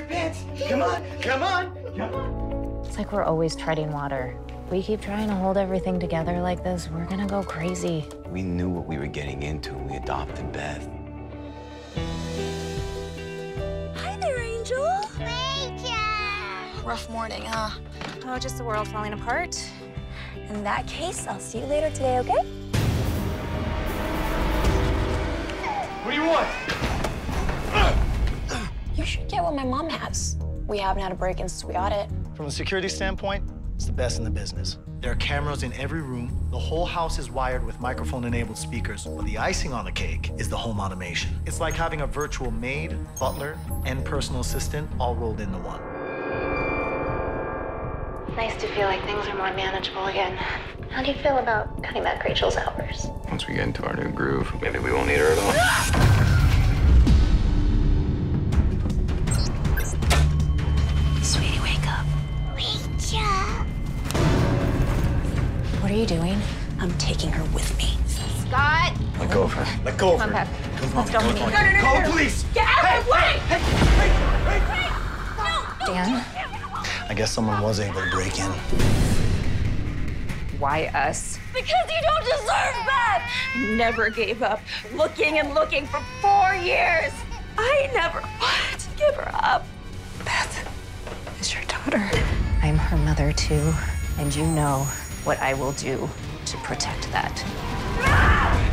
your pants. Come on, come on, come on. It's like we're always treading water. We keep trying to hold everything together like this, we're gonna go crazy. We knew what we were getting into when we adopted Beth. Hi there, Angel. Major! Rough morning, huh? Oh, just the world falling apart. In that case, I'll see you later today, okay? What do you want? You get what my mom has. We haven't had a break-in since we got it. From a security standpoint, it's the best in the business. There are cameras in every room. The whole house is wired with microphone-enabled speakers. But the icing on the cake is the home automation. It's like having a virtual maid, butler, and personal assistant all rolled into one. Nice to feel like things are more manageable again. How do you feel about cutting back Rachel's hours? Once we get into our new groove, maybe we won't need her at all. What are you doing? I'm taking her with me. Scott! Let go of her. Let go of her. Let's go, honey. Call the police. Get out of the way! Dan? I guess someone was able to break in. Why us? Because you don't deserve that! Never gave up, looking and looking for four years. I never wanted to give her up. Beth is your daughter. I'm her mother, too. And you know what I will do to protect that.